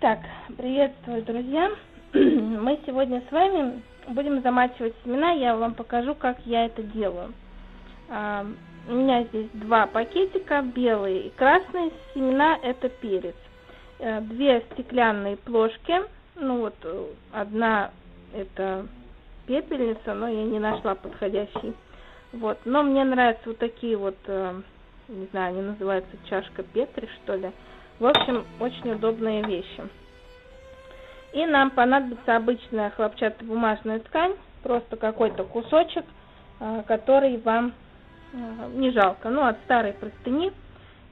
Так, приветствую, друзья. Мы сегодня с вами будем замачивать семена. Я вам покажу, как я это делаю. А, у меня здесь два пакетика, белые и красные. Семена это перец. Э, две стеклянные плошки. Ну вот, э, одна это пепельница, но я не нашла подходящий. Вот, но мне нравятся вот такие вот, э, не знаю, они называются чашка Петри, что ли. В общем, очень удобные вещи. И нам понадобится обычная хлопчатобумажная ткань, просто какой-то кусочек, э, который вам э, не жалко, ну, от старой простыни.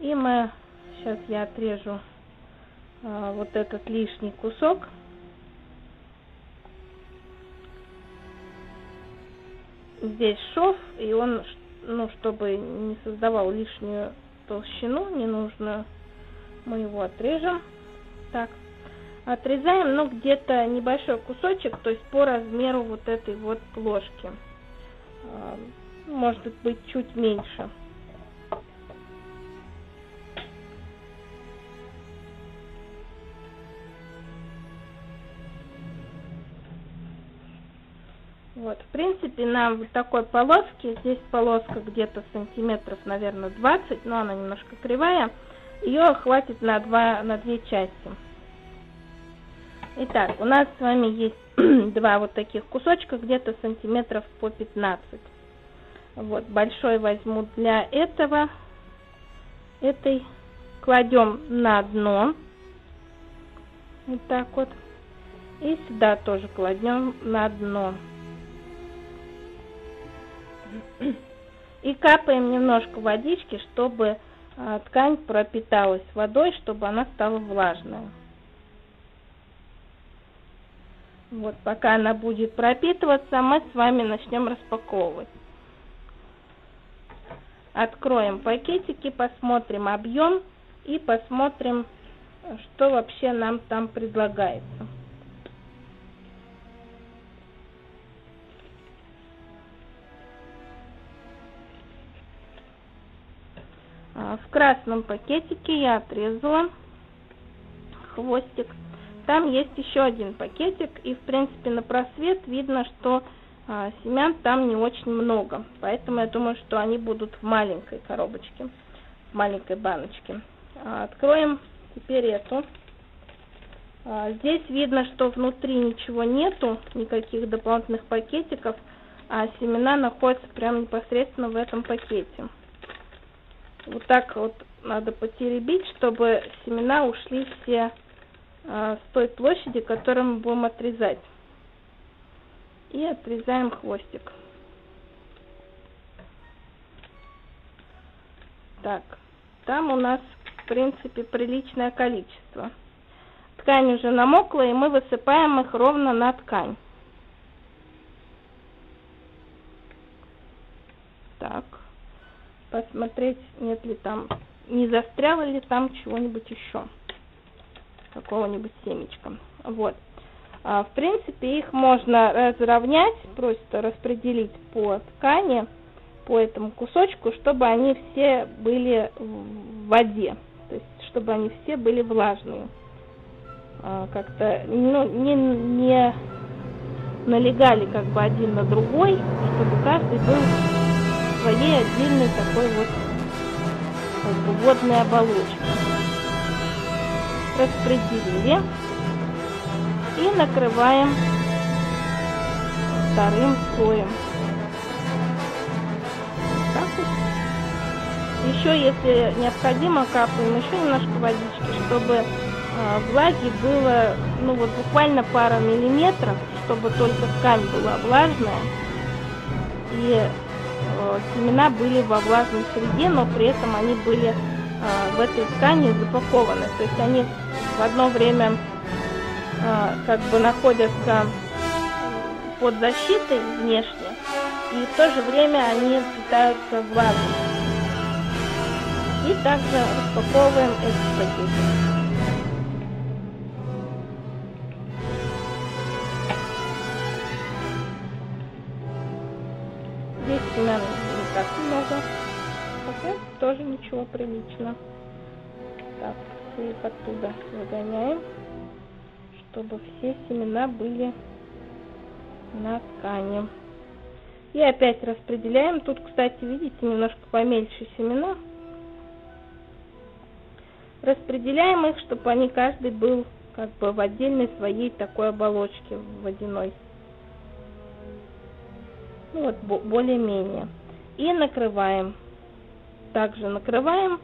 И мы, сейчас я отрежу э, вот этот лишний кусок. Здесь шов, и он, ну, чтобы не создавал лишнюю толщину ненужную, мы его отрежем. Так, отрезаем, ну, где-то небольшой кусочек, то есть по размеру вот этой вот ложки. А, может быть, чуть меньше. Вот, в принципе, на вот такой полоске, здесь полоска где-то сантиметров, наверное, 20, но она немножко кривая, ее хватит на, два, на две части. Итак, у нас с вами есть два вот таких кусочка, где-то сантиметров по 15. Вот, большой возьму для этого. Этой кладем на дно. Вот так вот. И сюда тоже кладем на дно. И капаем немножко водички, чтобы ткань пропиталась водой, чтобы она стала влажная. Вот, пока она будет пропитываться, мы с вами начнем распаковывать. Откроем пакетики, посмотрим объем и посмотрим, что вообще нам там предлагается. В красном пакетике я отрезала хвостик. Там есть еще один пакетик, и в принципе на просвет видно, что а, семян там не очень много. Поэтому я думаю, что они будут в маленькой коробочке, в маленькой баночке. А, откроем теперь эту. А, здесь видно, что внутри ничего нету, никаких дополнительных пакетиков, а семена находятся прямо непосредственно в этом пакете вот так вот надо потеребить, чтобы семена ушли все э, с той площади, которую мы будем отрезать. И отрезаем хвостик. Так, там у нас, в принципе, приличное количество. Ткань уже намокла, и мы высыпаем их ровно на ткань. Так посмотреть, нет ли там, не застряло ли там чего-нибудь еще, какого-нибудь семечка. Вот. А, в принципе, их можно разровнять, просто распределить по ткани, по этому кусочку, чтобы они все были в воде, то есть чтобы они все были влажные. А, как-то ну, не, не налегали как бы один на другой, чтобы каждый был своей отдельной такой вот как бы водной оболочкой. Распределили и накрываем вторым слоем. Так вот. Еще, если необходимо, капаем еще немножко водички, чтобы э, влаги было, ну вот буквально пара миллиметров, чтобы только ткань была влажная. И семена были во влажной среде, но при этом они были э, в этой ткани запакованы. То есть они в одно время э, как бы находятся под защитой внешне, и в то же время они питаются влагой. И также распаковываем эти пакетики. Здесь семян не так много, хотя тоже ничего прилично. Так, их оттуда выгоняем. чтобы все семена были на ткани. И опять распределяем. Тут, кстати, видите, немножко помельче семена. Распределяем их, чтобы они каждый был как бы в отдельной своей такой оболочке водяной. Ну, вот, более-менее. И накрываем. Также накрываем.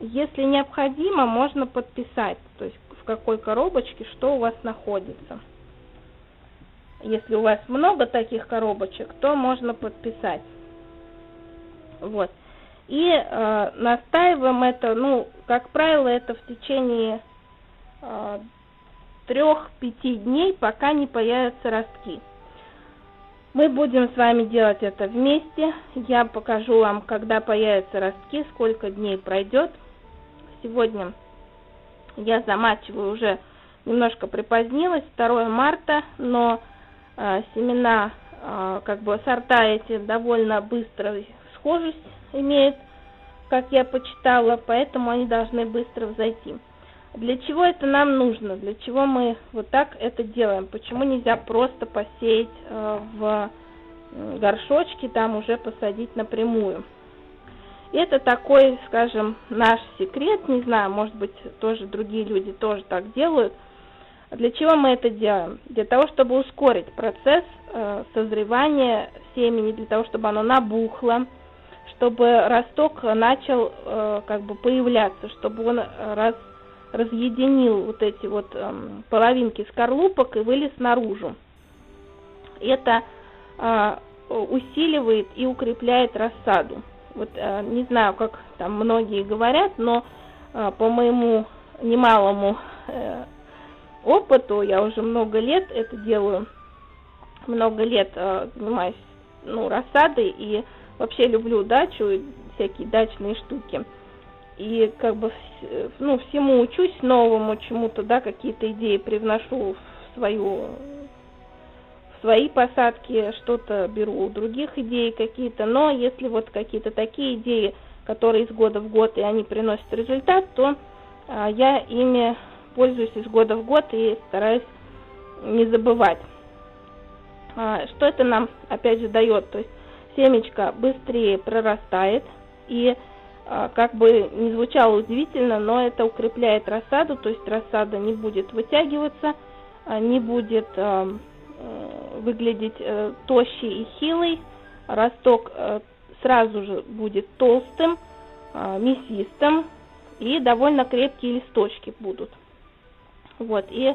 Если необходимо, можно подписать, то есть в какой коробочке что у вас находится. Если у вас много таких коробочек, то можно подписать. Вот. И э, настаиваем это, ну, как правило, это в течение э, трех-пяти дней, пока не появятся ростки. Мы будем с вами делать это вместе. Я покажу вам, когда появятся ростки, сколько дней пройдет. Сегодня я замачиваю уже немножко припозднилась, 2 марта, но э, семена, э, как бы сорта эти довольно быстро схожесть имеют, как я почитала, поэтому они должны быстро взойти. Для чего это нам нужно? Для чего мы вот так это делаем? Почему нельзя просто посеять э, в горшочки, там уже посадить напрямую? Это такой, скажем, наш секрет, не знаю, может быть, тоже другие люди тоже так делают. Для чего мы это делаем? Для того, чтобы ускорить процесс э, созревания семени, для того, чтобы оно набухло, чтобы росток начал э, как бы появляться, чтобы он раз, разъединил вот эти вот э, половинки скорлупок и вылез наружу. Это э, усиливает и укрепляет рассаду. Вот э, не знаю, как там многие говорят, но э, по моему немалому э, опыту, я уже много лет это делаю, много лет занимаюсь ну, рассадой и вообще люблю дачу, всякие дачные штуки. И как бы ну, всему учусь новому чему-то, да, какие-то идеи привношу в свою свои посадки, что-то беру у других идей какие-то, но если вот какие-то такие идеи, которые из года в год и они приносят результат, то а, я ими пользуюсь из года в год и стараюсь не забывать. А, что это нам опять же дает? То есть семечко быстрее прорастает и как бы не звучало удивительно, но это укрепляет рассаду, то есть рассада не будет вытягиваться, а, не будет а, Э, выглядеть э, тощий и хилый, росток э, сразу же будет толстым, мясистым и довольно крепкие листочки будут. Вот, и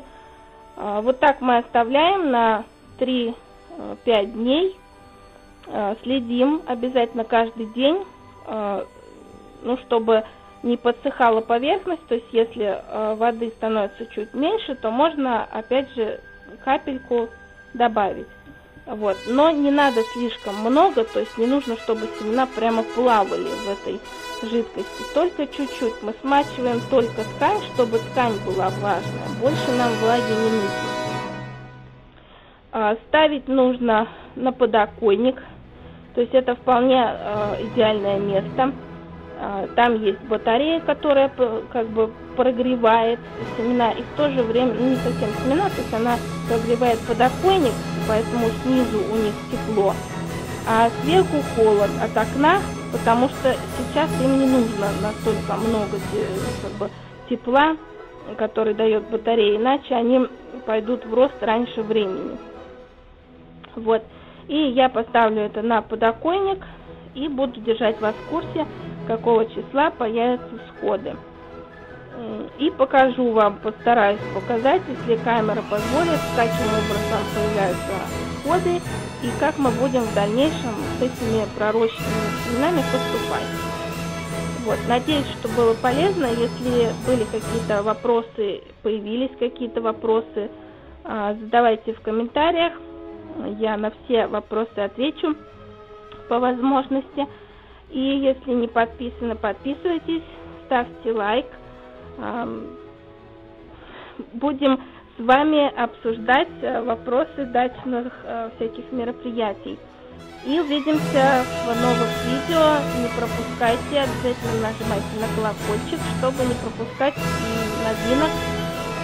вот так мы оставляем на 3-5 дней, следим обязательно каждый день, ну, чтобы не подсыхала поверхность, то есть если воды становится чуть меньше, то можно опять же капельку добавить. Вот. Но не надо слишком много, то есть не нужно, чтобы семена прямо плавали в этой жидкости. Только чуть-чуть. Мы смачиваем только ткань, чтобы ткань была влажная. Больше нам влаги не нужно. А, ставить нужно на подоконник. То есть это вполне а, идеальное место. А, там есть батарея, которая как бы прогревает семена и в то же время, ну не совсем семена, то есть она прогревает подоконник, поэтому снизу у них тепло, а сверху холод от окна, потому что сейчас им не нужно настолько много как бы, тепла, который дает батарея, иначе они пойдут в рост раньше времени. Вот. И я поставлю это на подоконник и буду держать вас в курсе, какого числа появятся всходы. И покажу вам, постараюсь показать, если камера позволит, каким образом появляются всходы и как мы будем в дальнейшем с этими пророщенными семенами поступать. Вот, надеюсь, что было полезно. Если были какие-то вопросы, появились какие-то вопросы, а, задавайте в комментариях. Я на все вопросы отвечу по возможности. И если не подписаны, подписывайтесь, ставьте лайк. Будем с вами обсуждать э, вопросы дачных э, всяких мероприятий. И увидимся в новых видео. Не пропускайте, обязательно нажимайте на колокольчик, чтобы не пропускать новинок,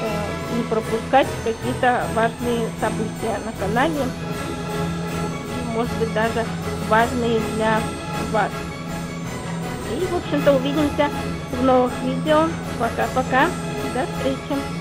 э, не пропускать какие-то важные события на канале. Может быть, даже важные для вас. И, в общем-то, увидимся в новых видео. Пока-пока. До встречи.